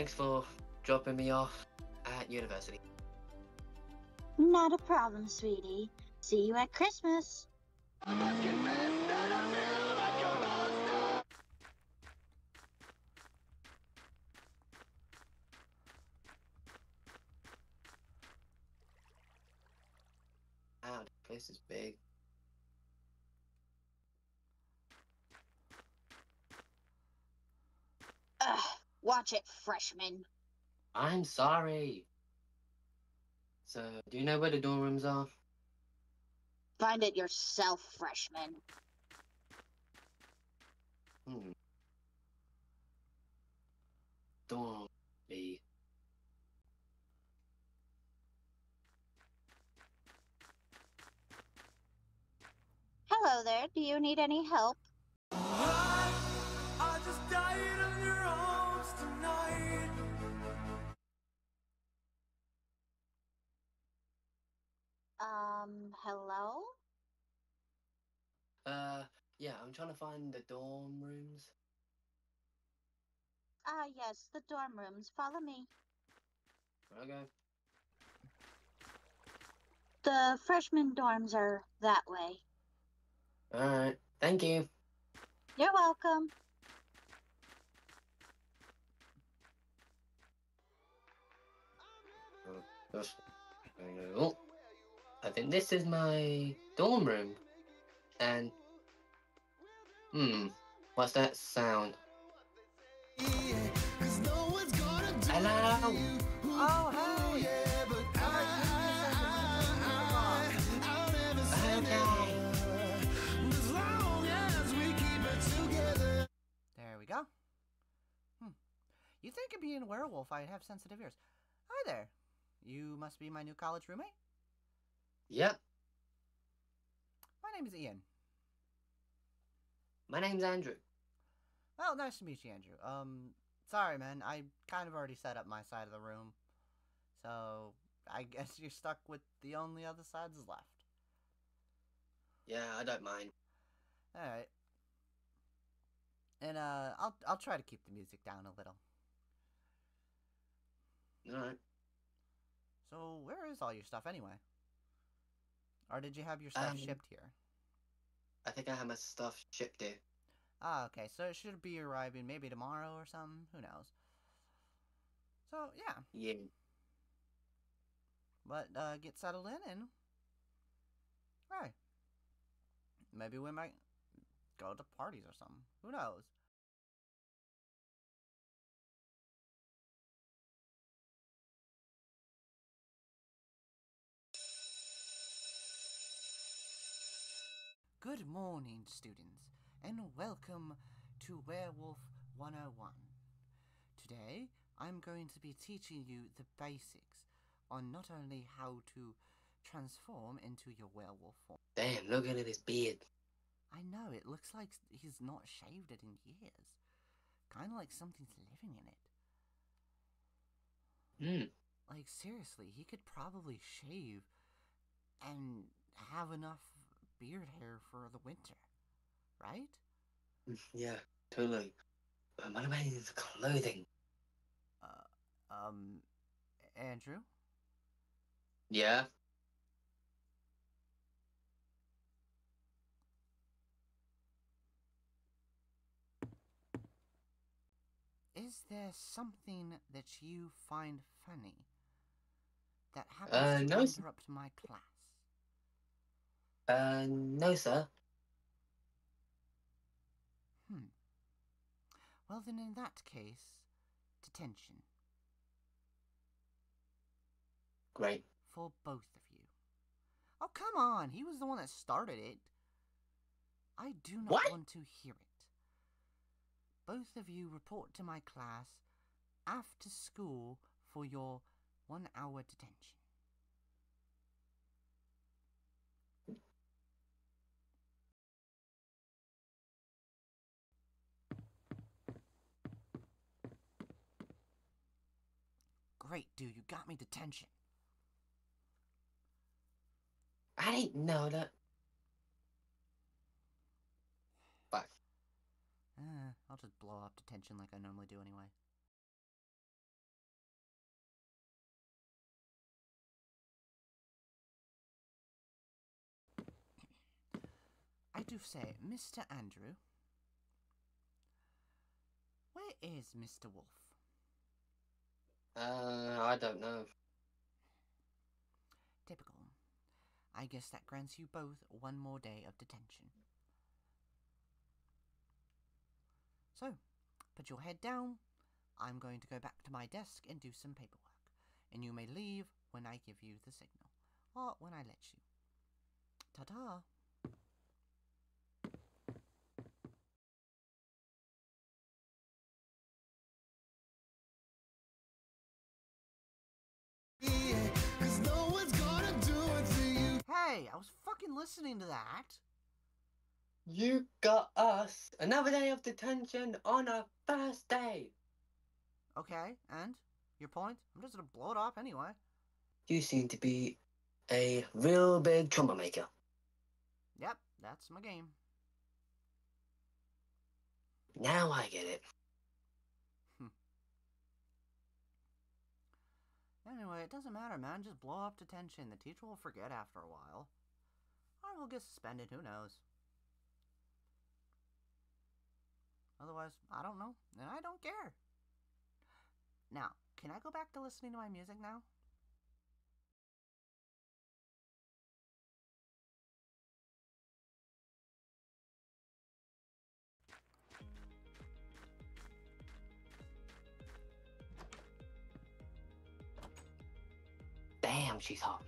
thanks for dropping me off at university. Not a problem, sweetie. See you at Christmas. Wow, the place is big. Ugh, watch it, freshman. I'm sorry. So, do you know where the dorm rooms are? Find it yourself, freshman. Hmm. Dorm B. Hello there. Do you need any help? Um, hello? Uh, yeah, I'm trying to find the dorm rooms. Ah, yes, the dorm rooms. Follow me. Okay. The freshman dorms are that way. Alright, thank you. You're welcome. Oh. Oh, I think this is my dorm room. And, hmm, what's that sound? Cause no one's gonna do Hello? Oh, hey! Yeah, but I, I'll Okay. never. As long as we keep it together. There we go. Hmm. You think of being a werewolf, I'd have sensitive ears. Hi there. You must be my new college roommate? Yep, My name is Ian. my name's Andrew. Well, nice to meet you, Andrew. Um, sorry, man. I kind of already set up my side of the room. So, I guess you're stuck with the only other sides left. Yeah, I don't mind. Alright. And, uh, I'll, I'll try to keep the music down a little. Alright. So, where is all your stuff anyway? Or did you have your stuff Um, shipped here? I think I have my stuff shipped here. Ah, okay. So it should be arriving maybe tomorrow or something. Who knows? So yeah, Yeah. but uh, get settled in and right. Maybe we might go to parties or something. Who knows? Good morning, students, and welcome to Werewolf 101. Today, I'm going to be teaching you the basics on not only how to transform into your werewolf form. Damn, look at his beard. I know, it looks like he's not shaved it in years. Kind of like something's living in it. Hmm. Like, seriously, he could probably shave and have enough beard hair for the winter. Right? Yeah, totally. But what about his clothing? Uh, um, Andrew? Yeah? Is there something that you find funny that happens Uh, to no, s- interrupt my class? Uh, no, sir. Hmm. Well, then, in that case, detention Great. for both of you. Oh, come on! He was the one that started it. I do not What? want to hear it. Both of you report to my class after school for your one hour detention. great, dude. You got me detention. I didn't know that. Fuck. Eh, I'll just blow up detention like I normally do anyway. I do say, Mr. Andrew, where is Mr. Wolf? Uh, I don't know. Typical. I guess that grants you both one more day of detention. So, put your head down. I'm going to go back to my desk and do some paperwork. And you may leave when I give you the signal, or when I let you. Ta Listening to that! You got us another day of detention on our first day. Okay, and? Your point? I'm just gonna blow it off anyway. You seem to be a real big troublemaker. Yep, that's my game. Now I get it. Hmm. Anyway, it doesn't matter, man. Just blow up detention. The teacher will forget after a while. Or we'll get suspended, who knows? Otherwise, I don't know, and I don't care. Now, can I go back to listening to my music now? Damn, she's hot.